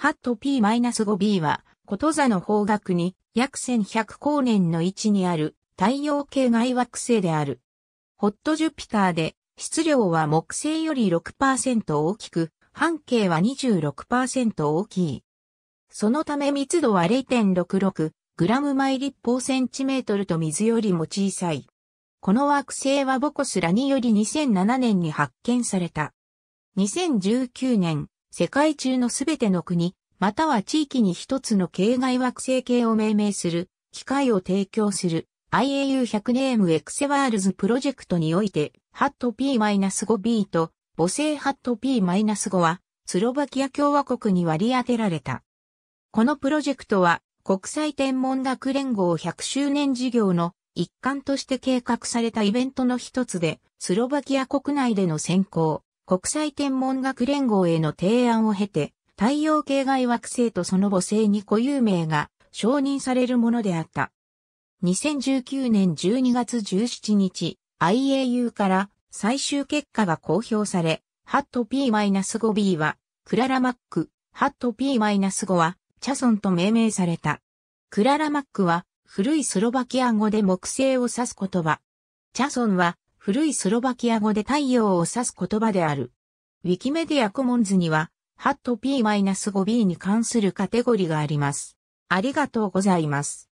ハット P-5b は、こと座の方角に約1100光年の位置にある太陽系外惑星である。ホットジュピターで質量は木星より6%大きく、半径は26%大きい。そのため密度は0.66グラムマイ立方センチメートルと水よりも小さい。この惑星はボコスラにより2007年に発見された。2019年、世界中のすべての国、または地域に一つの系外惑星系を命名する機会を提供する IAU100 ネームエクセワールズプロジェクトにおいて、ハット P-5B と母星ハット P-5 はスロバキア共和国に割り当てられた。このプロジェクトは国際天文学連合100周年事業の一環として計画されたイベントの一つで、スロバキア国内での先行、国際天文学連合への提案を経て、太陽系外惑星とその母星に固有名が承認されるものであった。2019年12月17日、IAU から最終結果が公表され、ハット P-5B は、クララマック、ハット P-5 は、チャソンと命名された。クララマックは古いスロバキア語で木星を指す言葉。チャソンは古いスロバキア語で太陽を指す言葉である。ウィキメディアコモンズには、ハット P-5B に関するカテゴリがあります。ありがとうございます。